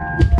you